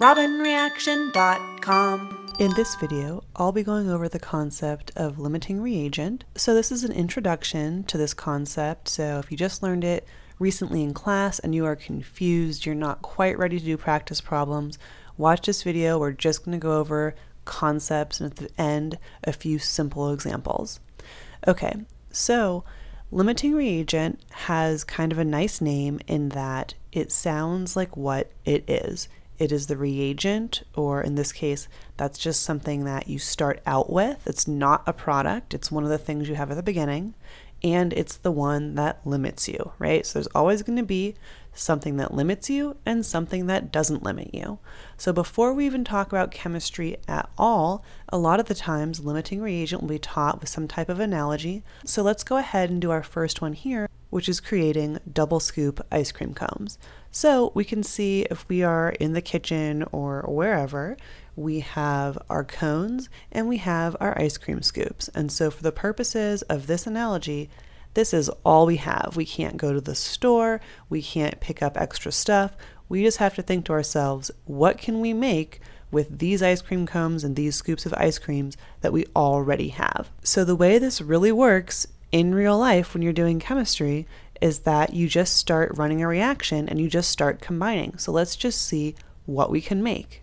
robinreaction.com. In this video, I'll be going over the concept of limiting reagent. So this is an introduction to this concept. So if you just learned it recently in class and you are confused, you're not quite ready to do practice problems, watch this video. We're just going to go over concepts and at the end, a few simple examples. Okay, so limiting reagent has kind of a nice name in that it sounds like what it is. It is the reagent, or in this case, that's just something that you start out with. It's not a product, it's one of the things you have at the beginning, and it's the one that limits you, right? So there's always going to be something that limits you and something that doesn't limit you. So before we even talk about chemistry at all, a lot of the times limiting reagent will be taught with some type of analogy. So let's go ahead and do our first one here, which is creating double scoop ice cream cones. So we can see if we are in the kitchen or wherever, we have our cones and we have our ice cream scoops. And so for the purposes of this analogy, this is all we have. We can't go to the store, we can't pick up extra stuff. We just have to think to ourselves, what can we make with these ice cream cones and these scoops of ice creams that we already have? So the way this really works in real life when you're doing chemistry is that you just start running a reaction and you just start combining. So let's just see what we can make.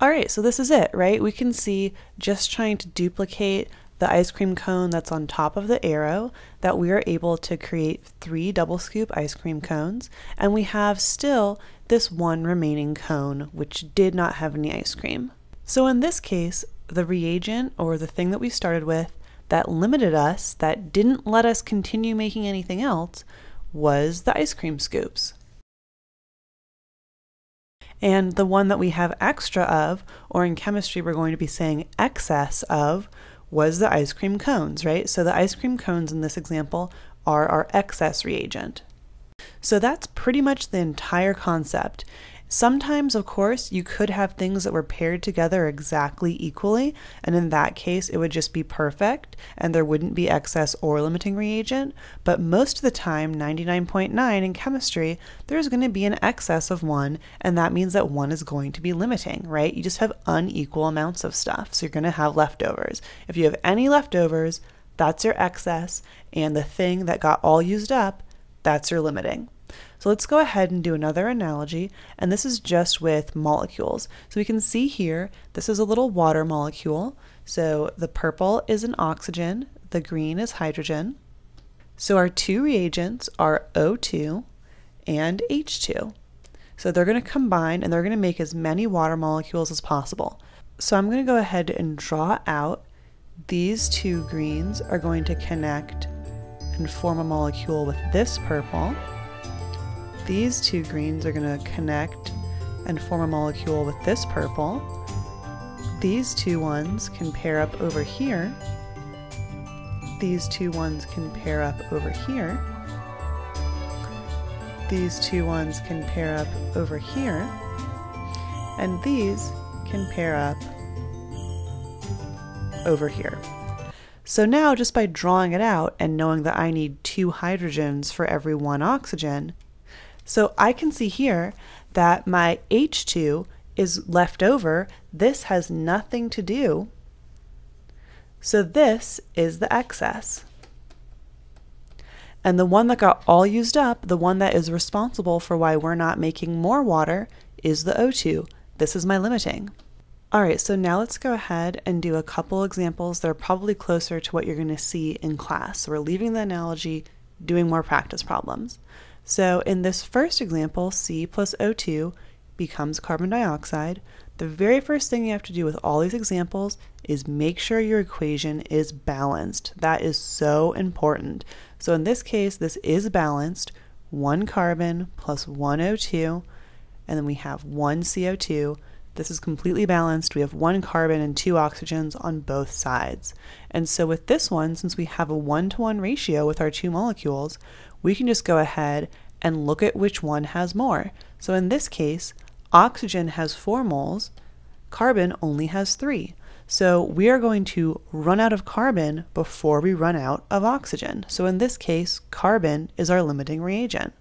All right, so this is it, right? We can see just trying to duplicate the ice cream cone that's on top of the arrow that we are able to create three double scoop ice cream cones and we have still this one remaining cone which did not have any ice cream. So in this case, the reagent or the thing that we started with that limited us, that didn't let us continue making anything else, was the ice cream scoops. And the one that we have extra of, or in chemistry we're going to be saying excess of, was the ice cream cones, right? So the ice cream cones in this example are our excess reagent. So that's pretty much the entire concept. Sometimes, of course, you could have things that were paired together exactly equally, and in that case, it would just be perfect and there wouldn't be excess or limiting reagent. But most of the time, 99.9 in chemistry, there's going to be an excess of one, and that means that one is going to be limiting, right? You just have unequal amounts of stuff, so you're going to have leftovers. If you have any leftovers, that's your excess, and the thing that got all used up, that's your limiting. So let's go ahead and do another analogy, and this is just with molecules. So we can see here, this is a little water molecule. So the purple is an oxygen, the green is hydrogen. So our two reagents are O2 and H2. So they're going to combine and they're going to make as many water molecules as possible. So I'm going to go ahead and draw out these two greens are going to connect and form a molecule with this purple these two greens are going to connect and form a molecule with this purple. These two ones can pair up over here. These two ones can pair up over here. These two ones can pair up over here. And these can pair up over here. So now just by drawing it out and knowing that I need two hydrogens for every one oxygen, so I can see here that my H2 is left over. This has nothing to do. So this is the excess. And the one that got all used up, the one that is responsible for why we're not making more water, is the O2. This is my limiting. All right, so now let's go ahead and do a couple examples that are probably closer to what you're going to see in class. So we're leaving the analogy, doing more practice problems. So in this first example, C plus O2 becomes carbon dioxide. The very first thing you have to do with all these examples is make sure your equation is balanced. That is so important. So in this case, this is balanced. One carbon plus one O2, and then we have one CO2. This is completely balanced. We have one carbon and two oxygens on both sides. And so with this one, since we have a one-to-one ratio with our two molecules, we can just go ahead and look at which one has more. So in this case, oxygen has 4 moles, carbon only has 3. So we are going to run out of carbon before we run out of oxygen. So in this case, carbon is our limiting reagent.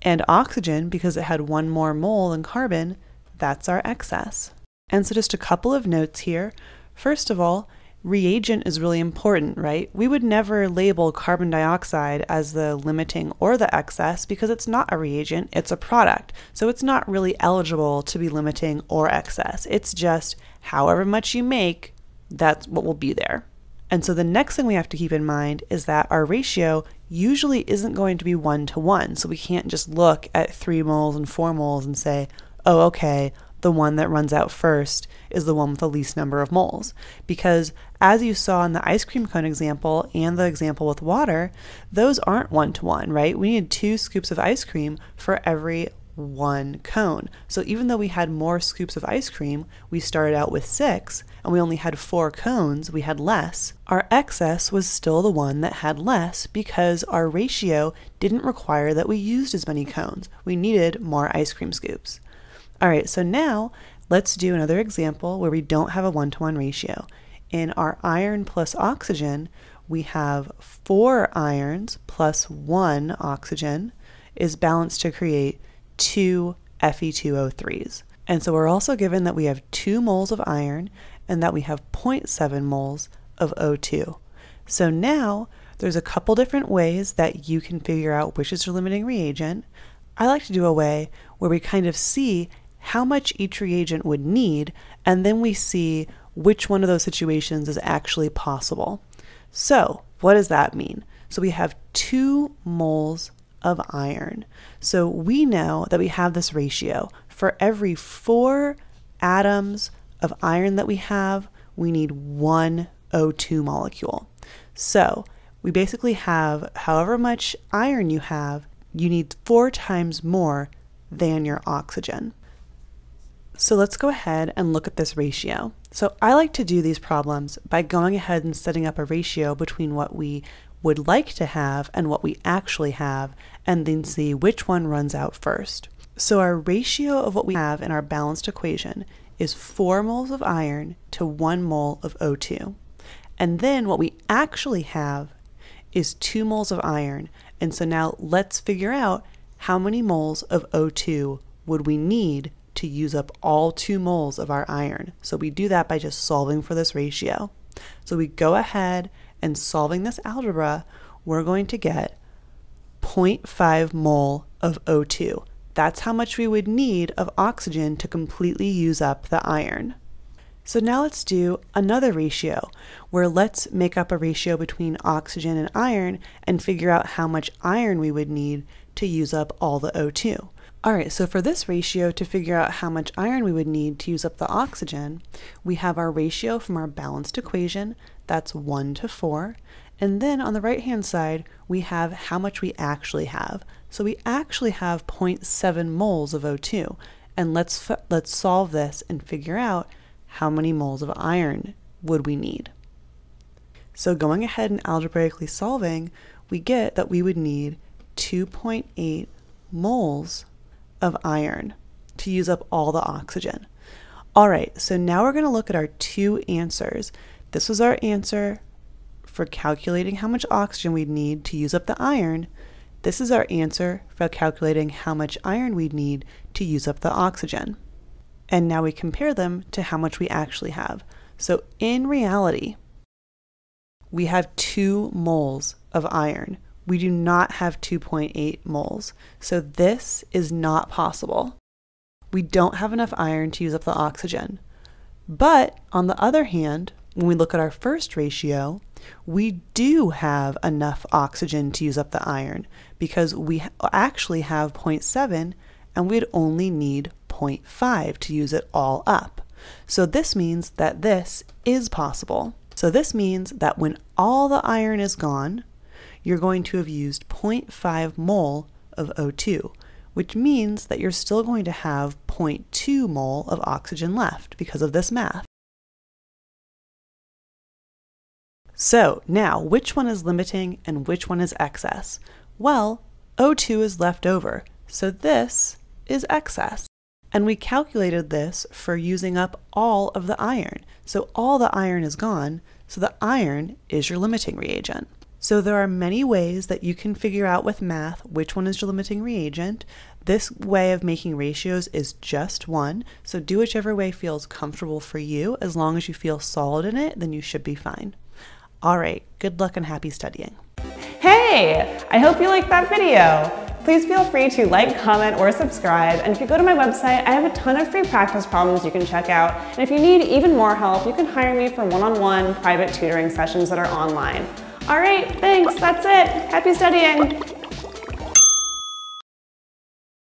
And oxygen, because it had one more mole than carbon, that's our excess. And so just a couple of notes here. First of all, reagent is really important, right? We would never label carbon dioxide as the limiting or the excess because it's not a reagent, it's a product. So it's not really eligible to be limiting or excess. It's just however much you make, that's what will be there. And so the next thing we have to keep in mind is that our ratio usually isn't going to be one to one. So we can't just look at three moles and four moles and say, oh, okay, the one that runs out first is the one with the least number of moles. Because as you saw in the ice cream cone example and the example with water, those aren't one to one, right? We need two scoops of ice cream for every one cone. So even though we had more scoops of ice cream, we started out with six, and we only had four cones, we had less. Our excess was still the one that had less because our ratio didn't require that we used as many cones. We needed more ice cream scoops. All right, so now let's do another example where we don't have a one to one ratio. In our iron plus oxygen, we have four irons plus one oxygen is balanced to create two Fe2O3s. And so we're also given that we have 2 moles of iron and that we have 0.7 moles of O2. So now there's a couple different ways that you can figure out which is your limiting reagent. I like to do a way where we kind of see how much each reagent would need, and then we see which one of those situations is actually possible. So, what does that mean? So, we have two moles of iron. So, we know that we have this ratio. For every four atoms of iron that we have, we need one O2 molecule. So, we basically have however much iron you have, you need four times more than your oxygen. So let's go ahead and look at this ratio. So I like to do these problems by going ahead and setting up a ratio between what we would like to have and what we actually have, and then see which one runs out first. So our ratio of what we have in our balanced equation is 4 moles of iron to 1 mole of O2. And then what we actually have is 2 moles of iron. And so now let's figure out how many moles of O2 would we need to use up all two moles of our iron. So we do that by just solving for this ratio. So we go ahead and solving this algebra, we're going to get 0.5 mole of O2. That's how much we would need of oxygen to completely use up the iron. So now let's do another ratio, where let's make up a ratio between oxygen and iron and figure out how much iron we would need to use up all the O2. All right, so for this ratio to figure out how much iron we would need to use up the oxygen, we have our ratio from our balanced equation, that's 1 to 4, and then on the right-hand side, we have how much we actually have. So we actually have 0.7 moles of O2, and let's, let's solve this and figure out how many moles of iron would we need. So going ahead and algebraically solving, we get that we would need 2.8 moles of iron to use up all the oxygen. All right, so now we're going to look at our two answers. This was our answer for calculating how much oxygen we'd need to use up the iron. This is our answer for calculating how much iron we'd need to use up the oxygen. And now we compare them to how much we actually have. So in reality, we have two moles of iron, we do not have 2.8 moles. So this is not possible. We don't have enough iron to use up the oxygen. But on the other hand, when we look at our first ratio, we do have enough oxygen to use up the iron because we actually have 0.7 and we'd only need 0.5 to use it all up. So this means that this is possible. So this means that when all the iron is gone, you're going to have used 0.5 mole of O2, which means that you're still going to have 0.2 mole of oxygen left because of this math. So now, which one is limiting and which one is excess? Well, O2 is left over, so this is excess. And we calculated this for using up all of the iron. So all the iron is gone, so the iron is your limiting reagent. So there are many ways that you can figure out with math which one is your limiting reagent. This way of making ratios is just one, so do whichever way feels comfortable for you. As long as you feel solid in it, then you should be fine. All right, good luck and happy studying. Hey, I hope you liked that video. Please feel free to like, comment, or subscribe. And if you go to my website, I have a ton of free practice problems you can check out. And if you need even more help, you can hire me for one-on-one -on -one private tutoring sessions that are online. All right, thanks, that's it. Happy studying.